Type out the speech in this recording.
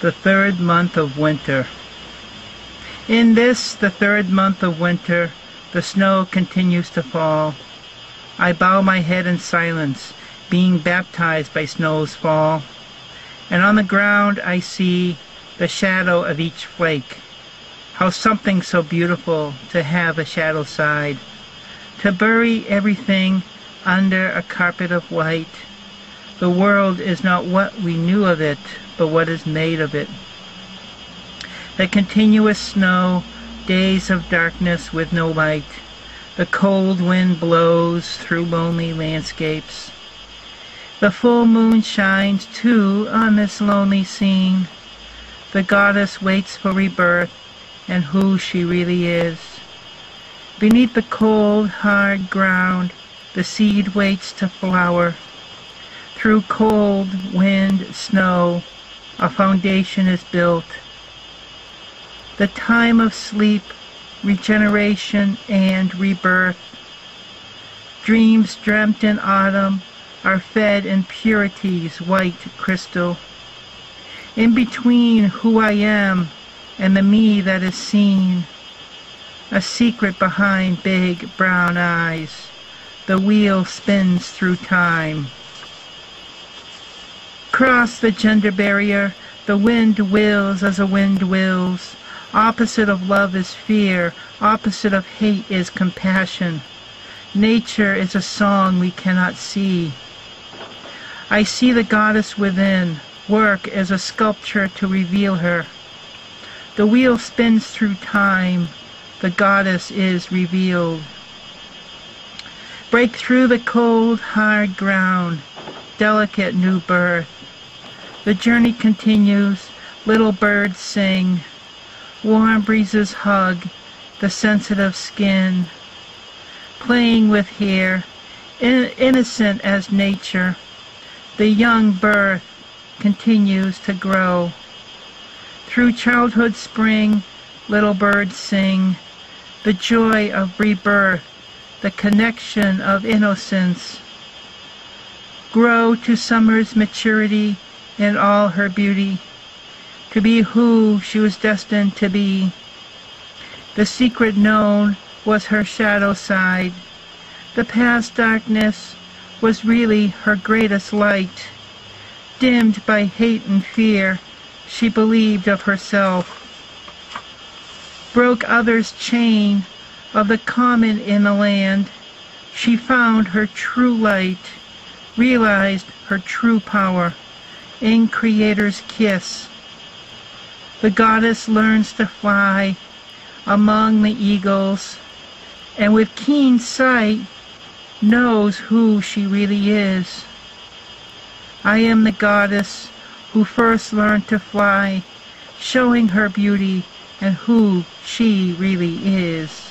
the third month of winter. In this, the third month of winter, the snow continues to fall. I bow my head in silence, being baptized by snow's fall. And on the ground I see the shadow of each flake. How something so beautiful to have a shadow side, to bury everything under a carpet of white. The world is not what we knew of it, but what is made of it. The continuous snow, days of darkness with no light. The cold wind blows through lonely landscapes. The full moon shines too on this lonely scene. The goddess waits for rebirth and who she really is. Beneath the cold, hard ground, the seed waits to flower. Through cold, wind, snow, a foundation is built. The time of sleep, regeneration, and rebirth. Dreams dreamt in autumn are fed in purity's white crystal. In between who I am and the me that is seen, a secret behind big brown eyes, the wheel spins through time. Cross the gender barrier, the wind wills as a wind wills. Opposite of love is fear, opposite of hate is compassion. Nature is a song we cannot see. I see the goddess within, work as a sculpture to reveal her. The wheel spins through time, the goddess is revealed. Break through the cold, hard ground, delicate new birth. The journey continues, little birds sing, warm breezes hug the sensitive skin, playing with hair, in innocent as nature. The young birth continues to grow. Through childhood spring, little birds sing, the joy of rebirth, the connection of innocence. Grow to summer's maturity, in all her beauty, to be who she was destined to be. The secret known was her shadow side. The past darkness was really her greatest light. Dimmed by hate and fear, she believed of herself. Broke others' chain of the common in the land. She found her true light, realized her true power in Creator's kiss. The goddess learns to fly among the eagles and with keen sight knows who she really is. I am the goddess who first learned to fly, showing her beauty and who she really is.